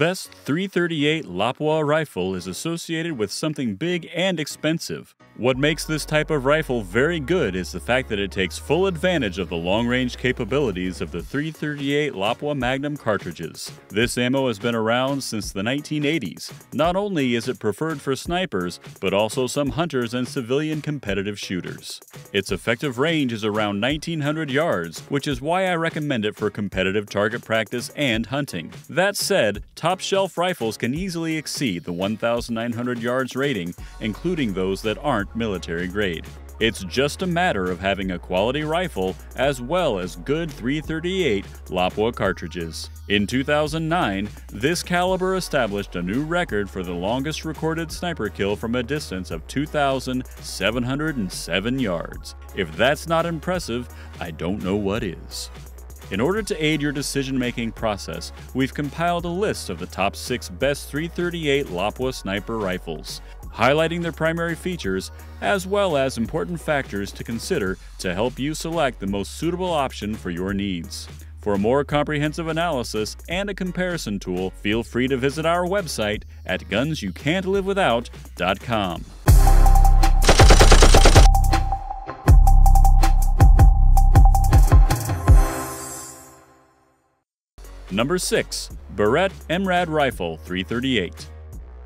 best 338 Lapua rifle is associated with something big and expensive. What makes this type of rifle very good is the fact that it takes full advantage of the long-range capabilities of the 338 Lapua Magnum cartridges. This ammo has been around since the 1980s. Not only is it preferred for snipers, but also some hunters and civilian competitive shooters. Its effective range is around 1900 yards, which is why I recommend it for competitive target practice and hunting. That said, top shelf rifles can easily exceed the 1900 yards rating, including those that aren't military grade. It's just a matter of having a quality rifle as well as good 338 Lapua cartridges. In 2009, this caliber established a new record for the longest recorded sniper kill from a distance of 2,707 yards. If that's not impressive, I don't know what is. In order to aid your decision-making process, we've compiled a list of the top 6 best 338 Lapua sniper rifles highlighting their primary features, as well as important factors to consider to help you select the most suitable option for your needs. For a more comprehensive analysis and a comparison tool, feel free to visit our website at gunsyoucan'tlive.without.com. Number 6. Barrett MRAD Rifle 338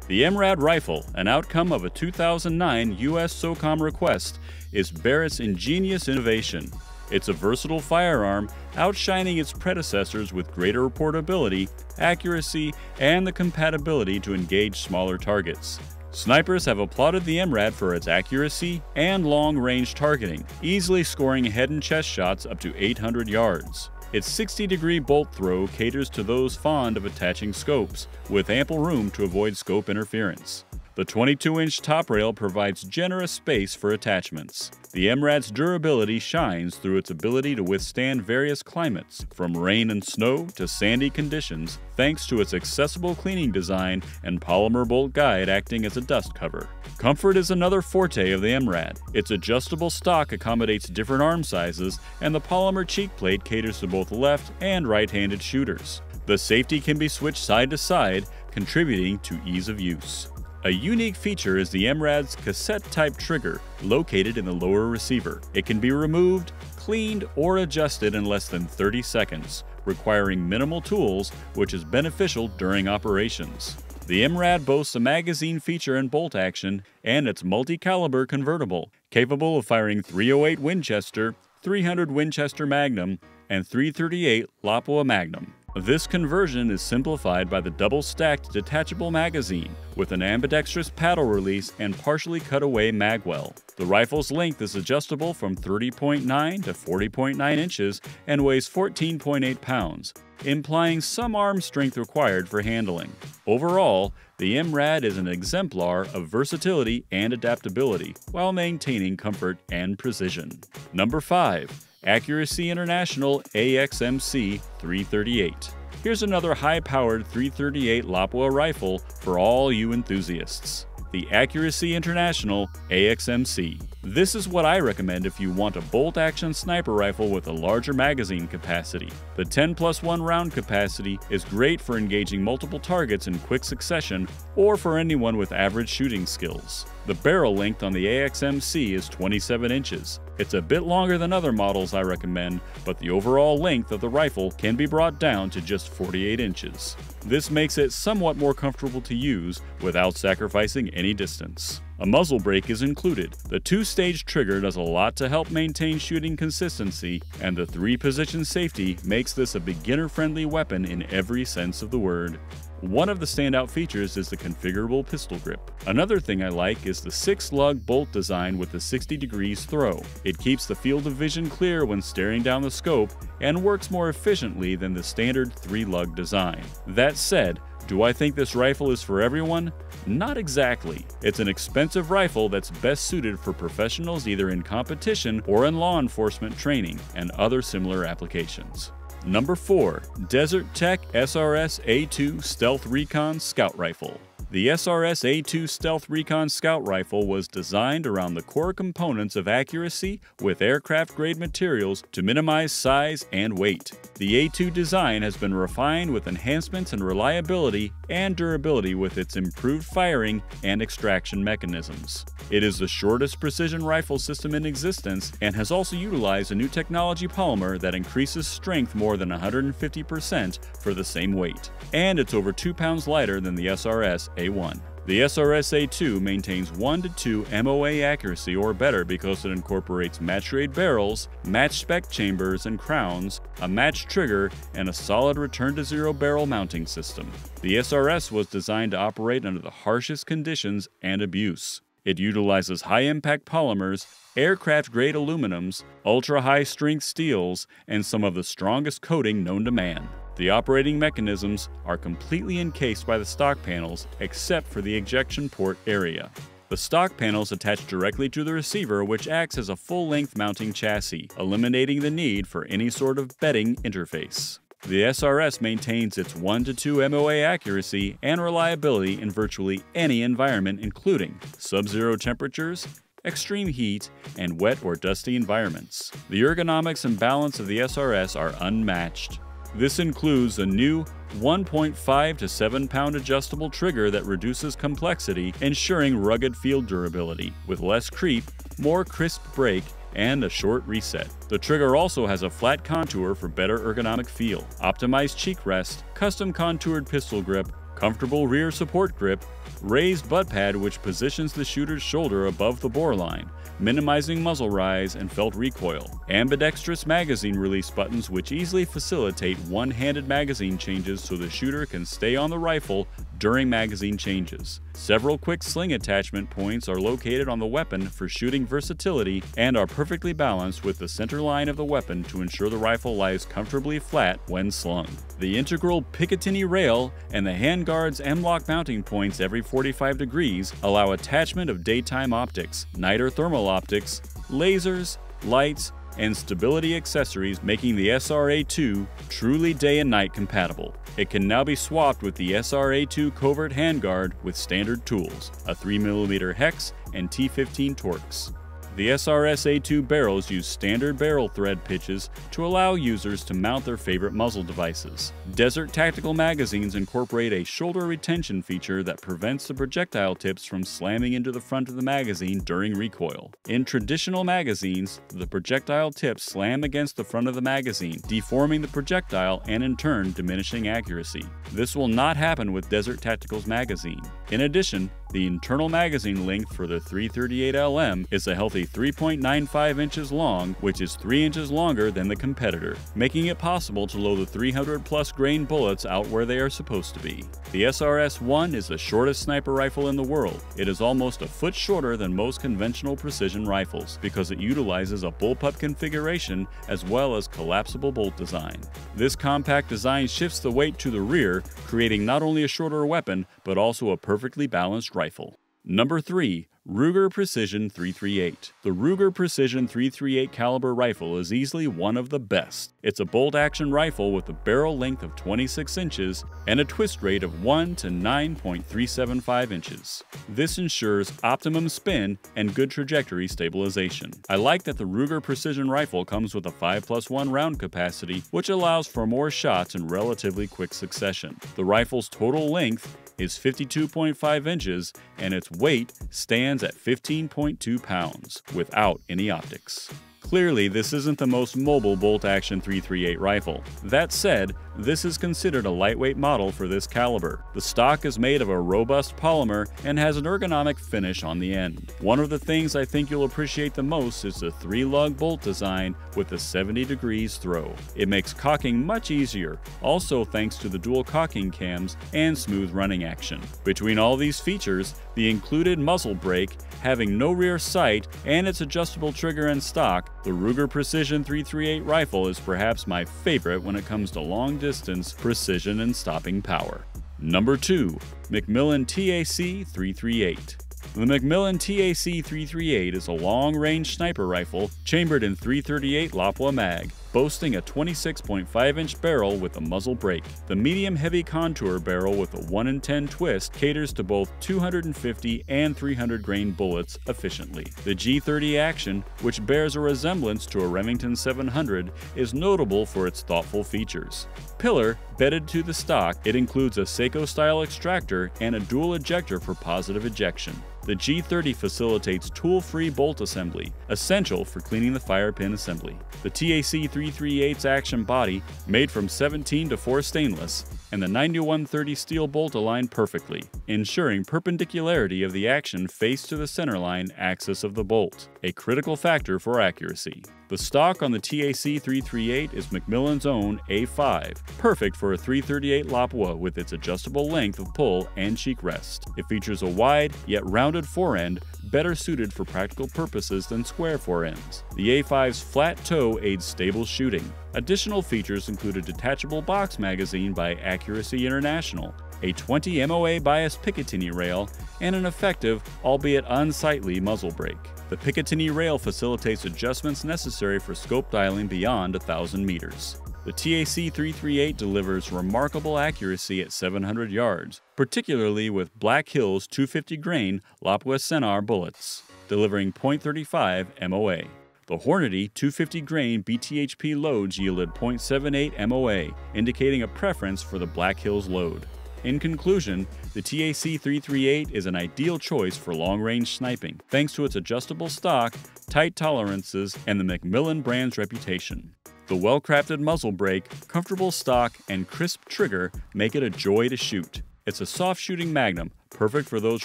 the MRAD rifle, an outcome of a 2009 U.S. SOCOM request, is Barrett's ingenious innovation. It's a versatile firearm, outshining its predecessors with greater portability, accuracy, and the compatibility to engage smaller targets. Snipers have applauded the MRAD for its accuracy and long-range targeting, easily scoring head and chest shots up to 800 yards. Its 60 degree bolt throw caters to those fond of attaching scopes, with ample room to avoid scope interference. The 22 inch top rail provides generous space for attachments. The MRAD's durability shines through its ability to withstand various climates, from rain and snow to sandy conditions, thanks to its accessible cleaning design and polymer bolt guide acting as a dust cover. Comfort is another forte of the MRAD. Its adjustable stock accommodates different arm sizes, and the polymer cheek plate caters to both left and right handed shooters. The safety can be switched side to side, contributing to ease of use. A unique feature is the MRAD's cassette-type trigger located in the lower receiver. It can be removed, cleaned, or adjusted in less than 30 seconds, requiring minimal tools, which is beneficial during operations. The MRAD boasts a magazine feature and bolt action, and it's multi-caliber convertible, capable of firing 308 Winchester, 300 Winchester Magnum, and 338 Lapua Magnum. This conversion is simplified by the double-stacked detachable magazine with an ambidextrous paddle release and partially cut away magwell. The rifle's length is adjustable from 30.9 to 40.9 inches and weighs 14.8 pounds, implying some arm strength required for handling. Overall, the MRAD is an exemplar of versatility and adaptability while maintaining comfort and precision. Number 5. Accuracy International AXMC 338. Here's another high-powered 338 Lapua rifle for all you enthusiasts. The Accuracy International AXMC. This is what I recommend if you want a bolt-action sniper rifle with a larger magazine capacity. The 10 plus 1 round capacity is great for engaging multiple targets in quick succession or for anyone with average shooting skills. The barrel length on the AXMC is 27 inches. It's a bit longer than other models I recommend, but the overall length of the rifle can be brought down to just 48 inches. This makes it somewhat more comfortable to use without sacrificing any distance. A muzzle brake is included. The two-stage trigger does a lot to help maintain shooting consistency, and the three-position safety makes this a beginner-friendly weapon in every sense of the word. One of the standout features is the configurable pistol grip. Another thing I like is the 6-lug bolt design with the 60 degrees throw. It keeps the field of vision clear when staring down the scope and works more efficiently than the standard 3-lug design. That said, do I think this rifle is for everyone? Not exactly. It's an expensive rifle that's best suited for professionals either in competition or in law enforcement training and other similar applications. Number 4. Desert Tech SRS A2 Stealth Recon Scout Rifle. The SRS A2 Stealth Recon Scout Rifle was designed around the core components of accuracy with aircraft-grade materials to minimize size and weight. The A2 design has been refined with enhancements in reliability and durability with its improved firing and extraction mechanisms. It is the shortest precision rifle system in existence and has also utilized a new technology polymer that increases strength more than 150% for the same weight. And it's over 2 pounds lighter than the SRS A1. The SRS-A2 maintains 1 to 2 MOA accuracy or better because it incorporates match-grade barrels, match spec chambers and crowns, a match trigger, and a solid return to zero barrel mounting system. The SRS was designed to operate under the harshest conditions and abuse. It utilizes high-impact polymers, aircraft-grade aluminums, ultra-high strength steels, and some of the strongest coating known to man. The operating mechanisms are completely encased by the stock panels except for the ejection port area. The stock panels attach directly to the receiver which acts as a full-length mounting chassis, eliminating the need for any sort of bedding interface. The SRS maintains its 1 to 2 MOA accuracy and reliability in virtually any environment including sub-zero temperatures, extreme heat, and wet or dusty environments. The ergonomics and balance of the SRS are unmatched. This includes a new 1.5 to 7 pound adjustable trigger that reduces complexity, ensuring rugged field durability, with less creep, more crisp break, and a short reset. The trigger also has a flat contour for better ergonomic feel, optimized cheek rest, custom contoured pistol grip, comfortable rear support grip, raised butt pad which positions the shooter's shoulder above the bore line, minimizing muzzle rise and felt recoil, ambidextrous magazine release buttons which easily facilitate one-handed magazine changes so the shooter can stay on the rifle during magazine changes. Several quick sling attachment points are located on the weapon for shooting versatility and are perfectly balanced with the center line of the weapon to ensure the rifle lies comfortably flat when slung. The integral Picatinny rail and the handguard's M-LOK mounting points every 45 degrees allow attachment of daytime optics, night or thermal optics, lasers, lights, and stability accessories making the SRS-A2 truly day and night compatible. It can now be swapped with the SRS-A2 covert handguard with standard tools, a 3mm hex and T15 Torx. The SRS-A2 barrels use standard barrel thread pitches to allow users to mount their favorite muzzle devices. Desert Tactical magazines incorporate a shoulder retention feature that prevents the projectile tips from slamming into the front of the magazine during recoil. In traditional magazines, the projectile tips slam against the front of the magazine, deforming the projectile and in turn diminishing accuracy. This will not happen with Desert Tactical's magazine. In addition, the internal magazine length for the 338LM is a healthy 3.95 inches long, which is 3 inches longer than the competitor, making it possible to load the 300 plus grain bullets out where they are supposed to be. The SRS-1 is the shortest sniper rifle in the world. It is almost a foot shorter than most conventional precision rifles because it utilizes a bullpup configuration as well as collapsible bolt design. This compact design shifts the weight to the rear, creating not only a shorter weapon, but also a perfectly balanced rifle rifle. Number 3. Ruger Precision 338. The Ruger Precision 338 caliber rifle is easily one of the best. It's a bolt-action rifle with a barrel length of 26 inches and a twist rate of 1 to 9.375 inches. This ensures optimum spin and good trajectory stabilization. I like that the Ruger Precision rifle comes with a 5 plus 1 round capacity, which allows for more shots in relatively quick succession. The rifle's total length is 52.5 inches and its weight stands at 15.2 pounds without any optics. Clearly, this isn't the most mobile bolt-action 338 rifle. That said, this is considered a lightweight model for this caliber. The stock is made of a robust polymer and has an ergonomic finish on the end. One of the things I think you'll appreciate the most is the three-lug bolt design with a 70 degrees throw. It makes cocking much easier, also thanks to the dual cocking cams and smooth running action. Between all these features, the included muzzle brake, having no rear sight, and its adjustable trigger and stock, the Ruger Precision 338 rifle is perhaps my favorite when it comes to long distance precision and stopping power. Number 2. McMillan TAC 338 the McMillan TAC 338 is a long-range sniper rifle chambered in 338 Lapua mag. Boasting a 26.5 inch barrel with a muzzle brake. The medium heavy contour barrel with a 1 in 10 twist caters to both 250 and 300 grain bullets efficiently. The G30 action, which bears a resemblance to a Remington 700, is notable for its thoughtful features. Pillar, bedded to the stock, it includes a Sako style extractor and a dual ejector for positive ejection. The G30 facilitates tool-free bolt assembly, essential for cleaning the fire pin assembly. The TAC 338's action body, made from 17 to 4 stainless, and the 9130 steel bolt align perfectly, ensuring perpendicularity of the action face to the centerline axis of the bolt, a critical factor for accuracy. The stock on the TAC 338 is McMillan's own A5, perfect for a 338 Lapua with its adjustable length of pull and cheek rest. It features a wide yet rounded forend, better suited for practical purposes than square forends. The A5's flat toe aids stable shooting. Additional features include a detachable box magazine by Accuracy International, a 20 MOA bias Picatinny rail, and an effective, albeit unsightly, muzzle brake. The Picatinny rail facilitates adjustments necessary for scope dialing beyond 1,000 meters. The TAC 338 delivers remarkable accuracy at 700 yards, particularly with Black Hills 250 grain Lapua Scenar bullets, delivering .35 MOA. The Hornady 250 grain BTHP loads yielded .78 MOA, indicating a preference for the Black Hills load. In conclusion, the TAC 338 is an ideal choice for long range sniping, thanks to its adjustable stock, tight tolerances, and the McMillan brand's reputation. The well crafted muzzle brake, comfortable stock, and crisp trigger make it a joy to shoot. It's a soft shooting magnum, perfect for those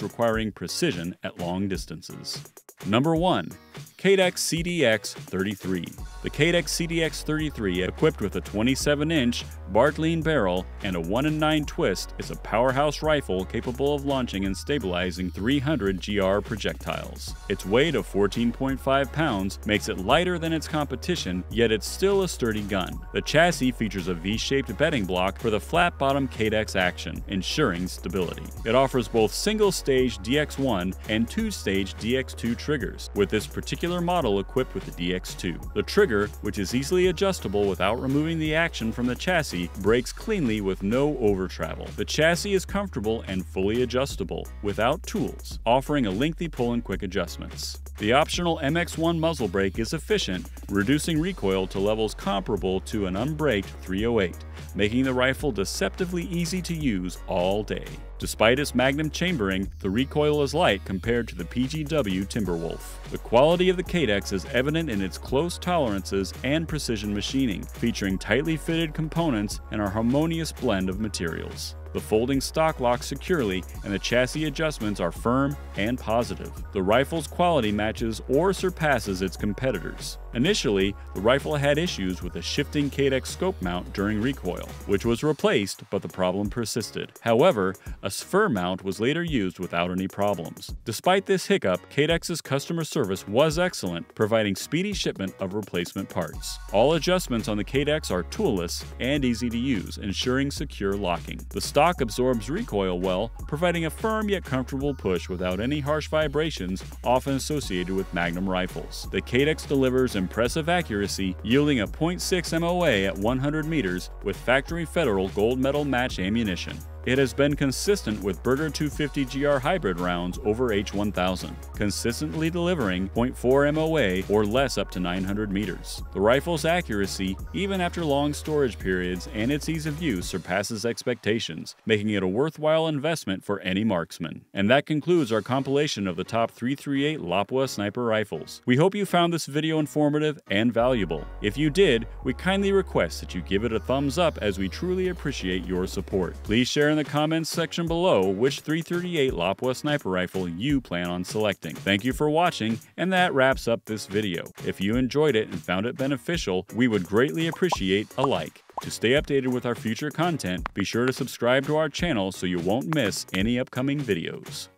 requiring precision at long distances. Number 1. Cadex CDX 33. The Cadex CDX 33, equipped with a 27 inch Bartlein barrel and a 1 in 9 twist, is a powerhouse rifle capable of launching and stabilizing 300 GR projectiles. Its weight of 14.5 pounds makes it lighter than its competition, yet it's still a sturdy gun. The chassis features a V shaped bedding block for the flat bottom Cadex action, ensuring stability. It offers both single stage DX1 and two stage DX2 triggers, with this particular model equipped with the DX2. The trigger, which is easily adjustable without removing the action from the chassis, breaks cleanly with no over travel. The chassis is comfortable and fully adjustable, without tools, offering a lengthy pull and quick adjustments. The optional MX1 muzzle brake is efficient, reducing recoil to levels comparable to an unbraked 308, making the rifle deceptively easy to use all day. Despite its magnum chambering, the recoil is light compared to the PGW Timberwolf. The quality of the Cadex is evident in its close tolerances and precision machining, featuring tightly fitted components and a harmonious blend of materials. The folding stock locks securely, and the chassis adjustments are firm and positive. The rifle's quality matches or surpasses its competitors. Initially, the rifle had issues with a shifting Cadex scope mount during recoil, which was replaced, but the problem persisted. However, a Spuhr mount was later used without any problems. Despite this hiccup, Cadex's customer service was excellent, providing speedy shipment of replacement parts. All adjustments on the Cadex are toolless and easy to use, ensuring secure locking. The stock absorbs recoil well, providing a firm yet comfortable push without any harsh vibrations often associated with Magnum rifles. The Cadex delivers impressive accuracy, yielding a .6 MOA at 100 meters with factory Federal gold medal match ammunition. It has been consistent with Berger 250 GR hybrid rounds over H1000, consistently delivering .4 MOA or less up to 900 meters. The rifle's accuracy, even after long storage periods, and its ease of use surpasses expectations, making it a worthwhile investment for any marksman. And that concludes our compilation of the top 338 Lapua sniper rifles. We hope you found this video informative and valuable. If you did, we kindly request that you give it a thumbs up as we truly appreciate your support. Please share in the comments section below which 338 Lapua sniper rifle you plan on selecting. Thank you for watching, and that wraps up this video. If you enjoyed it and found it beneficial, we would greatly appreciate a like. To stay updated with our future content, be sure to subscribe to our channel so you won't miss any upcoming videos.